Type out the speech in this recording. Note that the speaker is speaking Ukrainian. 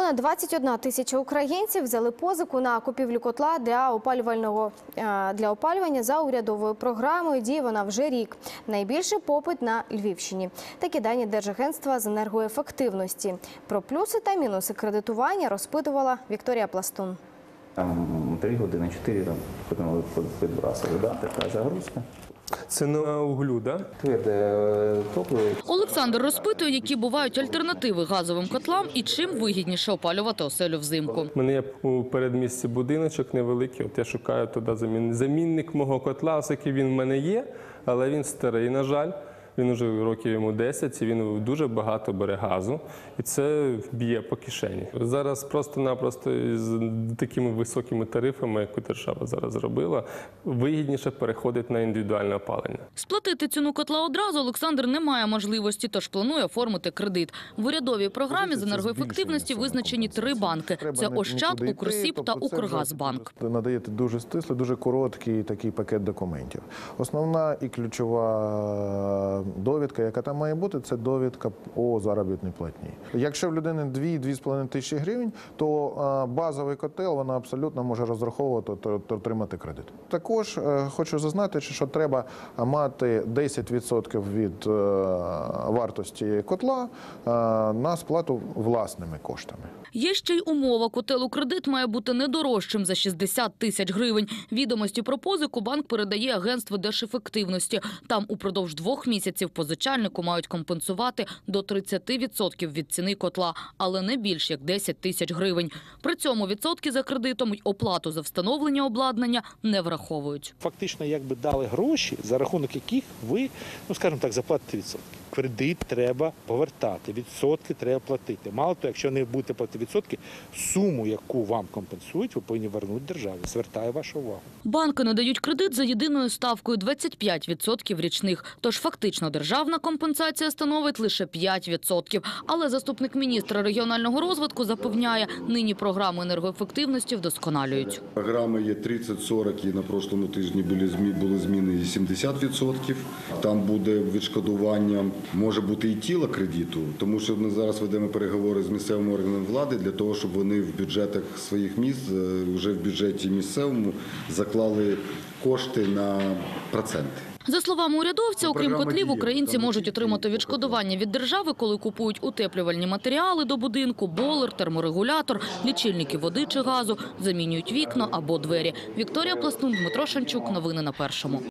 Понад 21 тисяча українців взяли позику на купівлю котла для опалювального е, для опалювання за урядовою програмою. Діє вона вже рік. Найбільший попит на Львівщині. Такі дані Держагентства з енергоефективності. Про плюси та мінуси кредитування розпитувала Вікторія Пластун. Там три години, чотири там підбрасили, да, така загрузка. Це на углю, да? Тверде е, топливо. Олександр розпитує, які бувають альтернативи газовим котлам і чим вигідніше опалювати оселю взимку. У мене є у передмісті будиночок невеликий. От я шукаю туди замін... замінник мого котла, оскільки він в мене є, але він старий, на жаль. Він уже років йому 10, і він дуже багато бере газу, і це б'є по кишені. Зараз просто-напросто з такими високими тарифами, яку держава зараз зробила, вигідніше переходить на індивідуальне опалення. Сплатити ціну котла одразу Олександр не має можливості, тож планує оформити кредит. В урядовій програмі з енергоефективності визначені три банки: це Ощад, Укрсіб та Укргазбанк. Ви надаєте дуже стислий, дуже короткий такий пакет документів. Основна і ключова до довідка, яка там має бути, це довідка по заробітній платні. Якщо в людини 2-2,5 тисячі гривень, то базовий котел вона абсолютно може розраховувати та отримати кредит. Також е, хочу зазначити, що треба мати 10% від е, вартості котла е, на сплату власними коштами. Є ще й умова. Котел у кредит має бути не дорожчим за 60 тисяч гривень. Відомості про позику банк передає агентству держефективності. Там упродовж двох місяців позичальнику мають компенсувати до 30% від ціни котла, але не більш як 10 тисяч гривень. При цьому відсотки за кредитом й оплату за встановлення обладнання не враховують. фактично якби дали гроші, за рахунок яких ви, ну скажімо так, заплатите відсотки. Кредит треба повертати, відсотки треба платити. Мало того, якщо не будете платити відсотки, суму, яку вам компенсують, ви повинні вернути державі. Звертаю вашу увагу. Банки надають кредит за єдиною ставкою 25% річних. Тож фактично державна компенсація становить лише 5%. Але заступник міністра регіонального розвитку запевняє, нині програму енергоефективності вдосконалюють. Програми є 30-40, і на прошлому тижні були змі були зміни і 70%. Там буде відшкодування, може бути і тіло кредиту, тому що ми зараз ведемо переговори з місцевими органами влади для того, щоб вони в бюджетах своїх міст, е, вже в бюджеті місцевому заклали кошти на проценти. За словами урядовця, окрім котлів, українці можуть отримати відшкодування від держави, коли купують утеплювальні матеріали до будинку, болер, терморегулятор, лічильники води чи газу, замінюють вікна або двері. Вікторія Пластун, Дмитро Шанчук. Новини на першому.